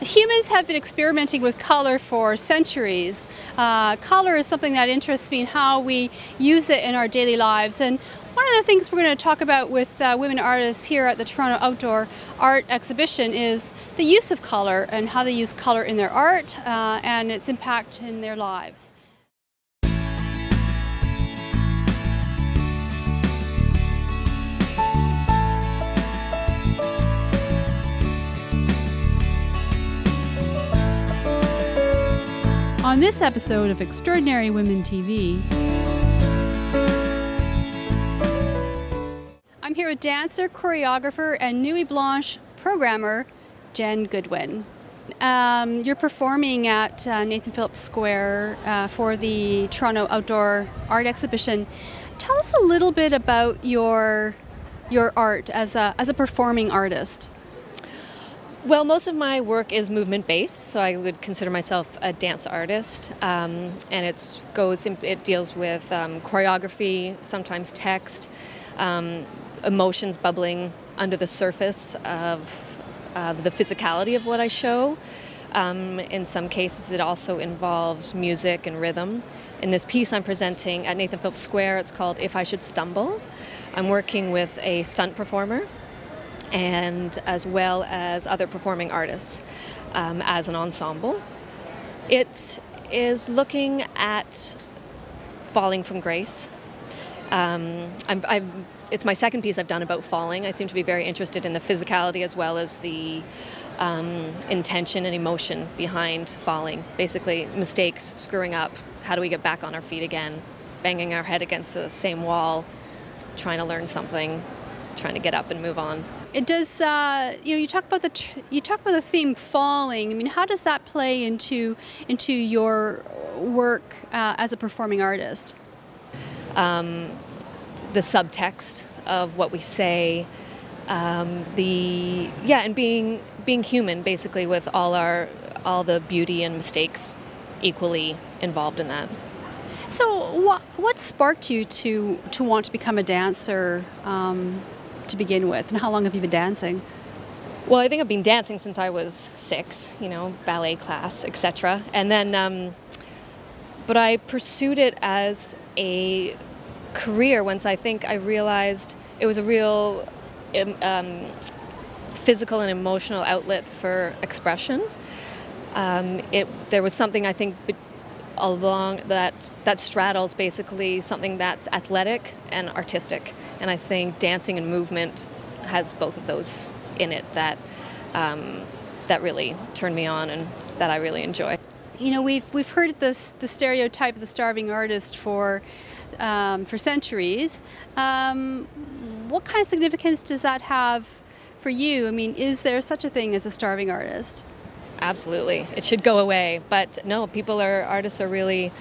Humans have been experimenting with color for centuries. Uh, color is something that interests me in how we use it in our daily lives. And one of the things we're going to talk about with uh, women artists here at the Toronto Outdoor Art Exhibition is the use of color and how they use color in their art uh, and its impact in their lives. On this episode of Extraordinary Women TV, I'm here with dancer, choreographer, and Nuit Blanche programmer Jenn Goodwin. Um, you're performing at uh, Nathan Phillips Square uh, for the Toronto Outdoor Art Exhibition. Tell us a little bit about your your art as a as a performing artist. Well, most of my work is movement based, so I would consider myself a dance artist, um, and it goes it deals with um, choreography, sometimes text, um, emotions bubbling under the surface of, of the physicality of what I show. Um, in some cases, it also involves music and rhythm. In this piece I'm presenting at Nathan Phillips Square, it's called If I Should Stumble. I'm working with a stunt performer and as well as other performing artists um, as an ensemble. It is looking at falling from grace. Um, I'm, I'm, it's my second piece I've done about falling. I seem to be very interested in the physicality as well as the um, intention and emotion behind falling. Basically, mistakes, screwing up, how do we get back on our feet again, banging our head against the same wall, trying to learn something, trying to get up and move on. It does. Uh, you know, you talk about the you talk about the theme falling. I mean, how does that play into into your work uh, as a performing artist? Um, the subtext of what we say, um, the yeah, and being being human, basically, with all our all the beauty and mistakes equally involved in that. So, what what sparked you to to want to become a dancer? Um, to begin with, and how long have you been dancing? Well, I think I've been dancing since I was six, you know, ballet class, etc. And then, um, but I pursued it as a career once I think I realized it was a real um, physical and emotional outlet for expression. Um, it, there was something I think along that that straddles basically something that's athletic and artistic. And i think dancing and movement has both of those in it that um, that really turn me on and that i really enjoy. You know we've we've heard this the stereotype of the starving artist for um, for centuries. Um, what kind of significance does that have for you? I mean is there such a thing as a starving artist Absolutely. It should go away. But no, people are, artists are really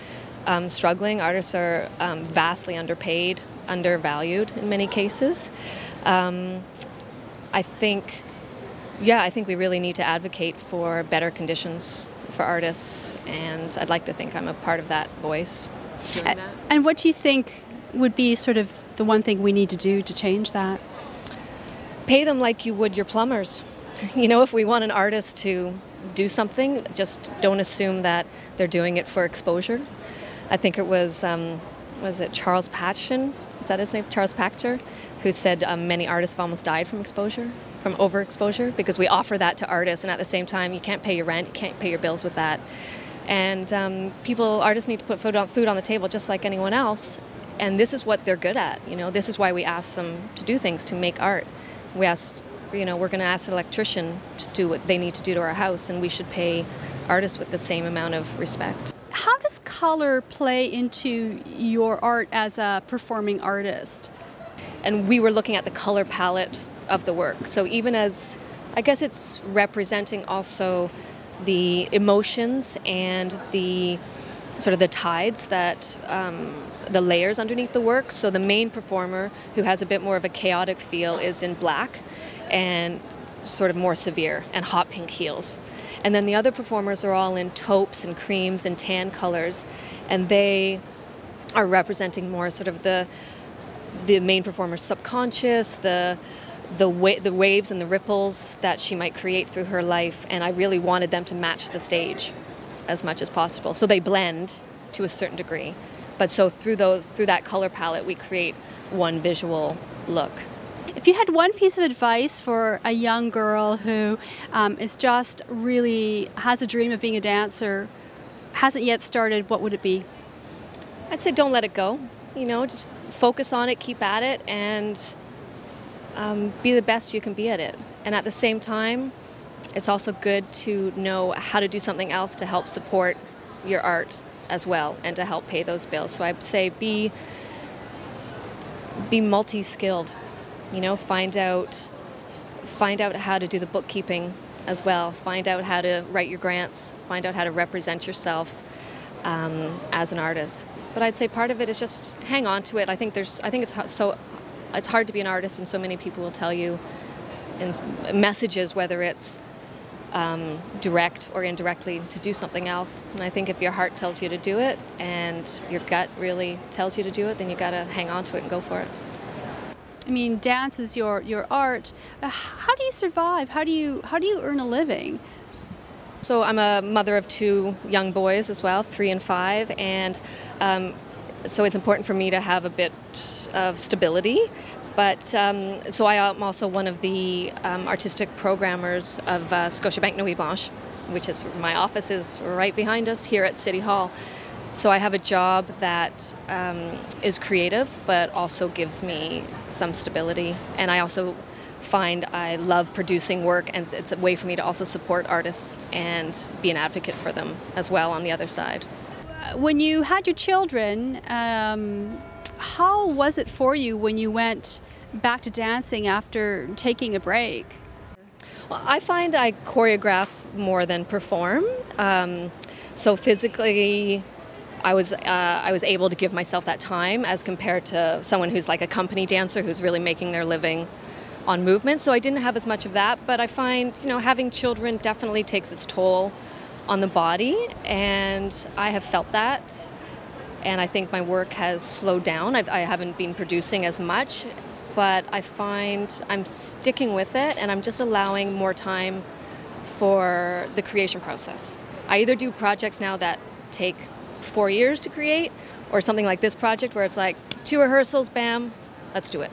um, struggling. Artists are um, vastly underpaid, undervalued in many cases. Um, I think, yeah, I think we really need to advocate for better conditions for artists, and I'd like to think I'm a part of that voice. That. And what do you think would be sort of the one thing we need to do to change that? Pay them like you would your plumbers. You know, if we want an artist to do something, just don't assume that they're doing it for exposure. I think it was, um, was it Charles Patchen? Is that his name? Charles Pachter, who said um, many artists have almost died from exposure, from overexposure, because we offer that to artists, and at the same time, you can't pay your rent, you can't pay your bills with that. And um, people, artists need to put food on, food on the table just like anyone else. And this is what they're good at. You know, this is why we ask them to do things, to make art. We asked you know, we're going to ask an electrician to do what they need to do to our house, and we should pay artists with the same amount of respect. How does color play into your art as a performing artist? And we were looking at the color palette of the work. So even as, I guess it's representing also the emotions and the sort of the tides that um, the layers underneath the work. So the main performer, who has a bit more of a chaotic feel, is in black and sort of more severe and hot pink heels. And then the other performers are all in taupes and creams and tan colors, and they are representing more sort of the the main performer's subconscious, the the wa- the waves and the ripples that she might create through her life, and I really wanted them to match the stage as much as possible. So they blend to a certain degree, but so through those through that color palette, we create one visual look. If you had one piece of advice for a young girl who um, is just really has a dream of being a dancer, hasn't yet started, what would it be? I'd say don't let it go. You know, just focus on it, keep at it, and um, be the best you can be at it. And at the same time, it's also good to know how to do something else to help support your art as well and to help pay those bills. So I'd say be be multi-skilled. You know, find out find out how to do the bookkeeping as well. Find out how to write your grants. Find out how to represent yourself um, as an artist. But I'd say part of it is just hang on to it. I think there's I think it's so it's hard to be an artist, and so many people will tell you in messages whether it's um, direct or indirectly to do something else. And I think if your heart tells you to do it and your gut really tells you to do it, then you got to hang on to it and go for it. I mean, dance is your your art. Uh, how do you survive? How do you how do you earn a living? So I'm a mother of two young boys as well, three and five, and um, so it's important for me to have a bit of stability. But um, so I am also one of the um, artistic programmers of uh, Scotiabank Nuit Blanche, which is my office is right behind us here at City Hall. So I have a job that um, is creative, but also gives me some stability. And I also find I love producing work, and it's a way for me to also support artists and be an advocate for them as well on the other side. When you had your children, um, how was it for you when you went back to dancing after taking a break? Well, I find I choreograph more than perform. Um, so physically, I was uh, I was able to give myself that time as compared to someone who's like a company dancer who's really making their living on movement. So I didn't have as much of that, but I find you know having children definitely takes its toll on the body, and I have felt that. And I think my work has slowed down. I've, I have not been producing as much, but I find I'm sticking with it, and I'm just allowing more time for the creation process. I either do projects now that take four years to create, or something like this project where it's like two rehearsals, bam, let's do it.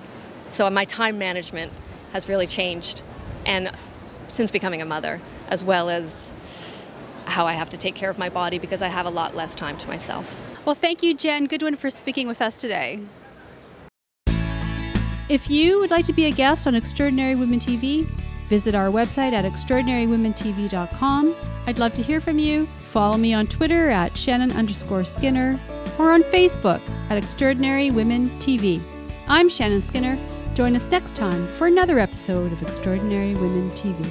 So my time management has really changed, and since becoming a mother, as well as how I have to take care of my body because I have a lot less time to myself. Well, thank you, Jenn Goodwin, for speaking with us today. If you would like to be a guest on Extraordinary Women TV, visit our website at extraordinarywomentv.com. I'd love to hear from you. Follow me on Twitter at Shannon underscore Skinner or on Facebook at Extraordinary Women TV. I'm Shannon Skinner. Join us next time for another episode of Extraordinary Women TV.